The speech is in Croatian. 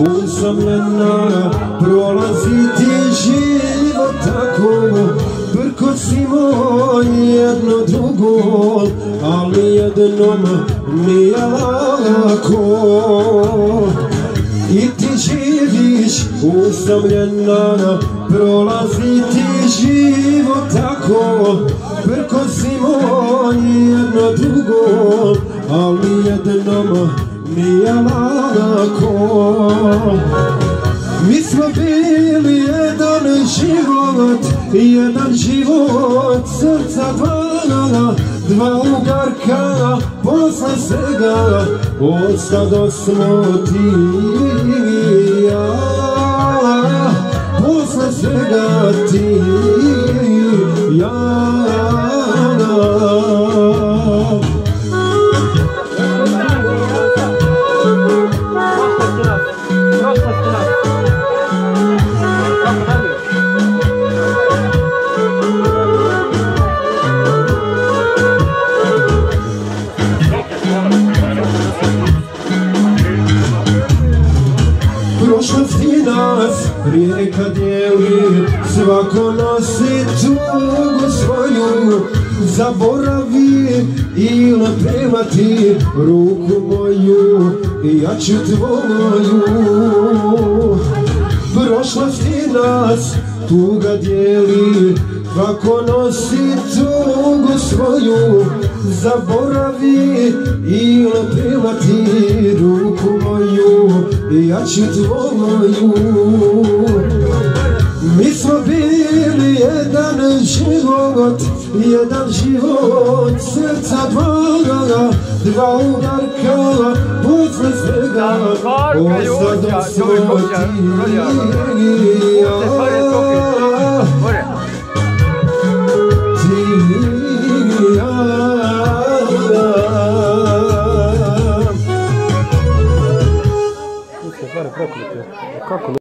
usamljena Prolazi ti život tako. Prkosimo jedno drugo Ali jednom nije lako. I ti živiš usamljena Prolazi ti život tako. Prkosimo jedno drugo Ali jednom nije lako Mi smo bili jedan život Jedan život srca dva Dva ugarka posle svega Ostado smo ti i ja. Posle svega ti prošlosti nas rijeka Svako nosi tugu svoju. Zaboravi ili premati ruku moju ja ću tvoju. Prošlosti nas tuga dijeli Svako nosi tugu svoju. Zaboravi ili premati ruku moju I ja ću tvoju Mi smo bili jedan život Jedan život srca dva Dva udarka posle svega. Ostado smo Ti прокляты. Как он?